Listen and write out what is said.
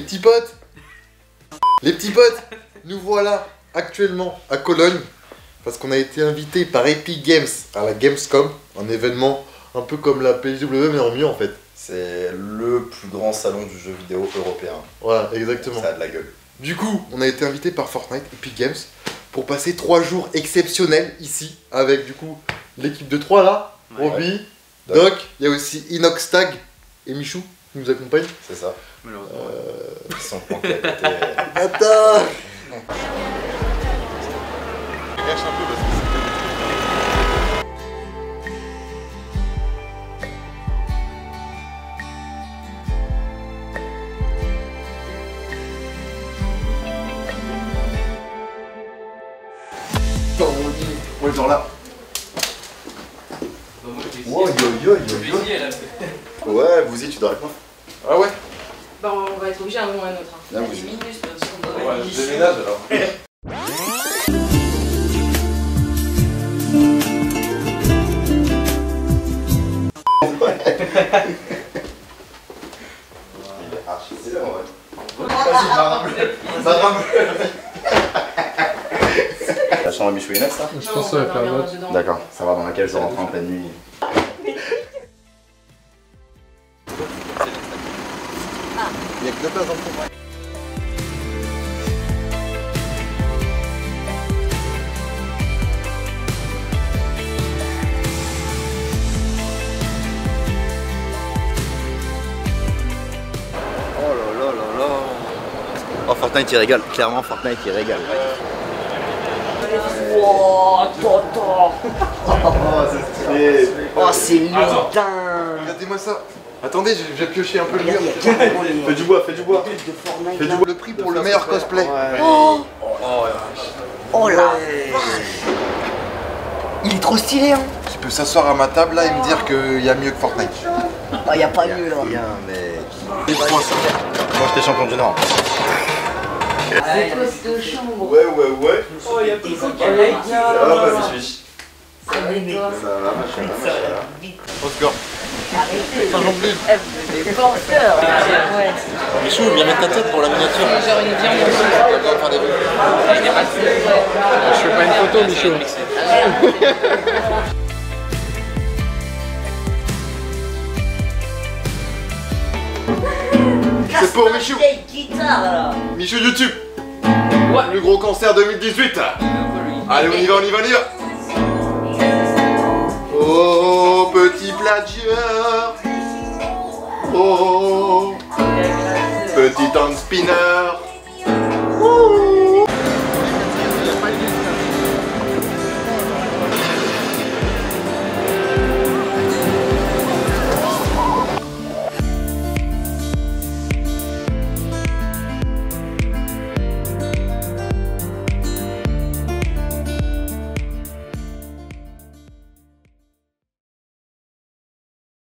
petits potes Les petits potes Nous voilà actuellement à Cologne parce qu'on a été invité par Epic Games à la Gamescom, un événement un peu comme la PSW mais en mieux en fait. C'est le plus grand salon du jeu vidéo européen. Voilà, exactement. Ça a de la gueule. Du coup, on a été invité par Fortnite, Epic Games, pour passer trois jours exceptionnels ici, avec du coup l'équipe de trois là, Ouais. Roby, Doc. Doc, il y a aussi Inox Tag et Michou qui nous accompagnent. C'est ça. Malheureusement. Ils sont planqués à côté. Attends Ouais, genre là. Bah, moi, j'ai Wow, essayé. yo, yo, yo, yo. Ouais, vous y, tu dors avec moi Ah ouais Bah, on va être obligé à un moment ou à un autre. hein. Là, Des vous- minus, parce qu'on doit Ouais, je déménage alors. Il est archi stylé en vrai. Vas-y, marre Marre La chambre à Michou est next, ça? Je pense on que ça va va faire. D'accord, ça va dans laquelle je rentre en pleine nuit. Places dans le fond. Oh là là là là. Oh Fortnite il régale, clairement Fortnite il régale. Oh, tonton Oh c'est stylé Oh, c'est lourdin. Regardez-moi ça Attendez, j'ai- pioché un peu le mur. Fais du bois, fais du bois. Fais là. du le prix pour le meilleur cosplay. Oh. Oh la vache Il est trop stylé hein. Tu peux s'asseoir à ma table là et me dire qu'il y a mieux que Fortnite. Ah, y a pas mieux là. Bien mec Moi j'étais champion du Nord. Chambre. Ouais ouais ouais. Oh, il y a plus de Ça va machin machin Au score. Arrêtez Pas non plus. Eh, vous êtes des penseurs Ouais Michou, viens mettre ta tête pour la miniature. Genre une viande. Je fais pas une photo, Michaud. C'est pour Michou. Michou YouTube. Le gros concert 2018. Allez, on y va, on y va, on y va. Oh, petit plagieur. Oh, petit hand spinner.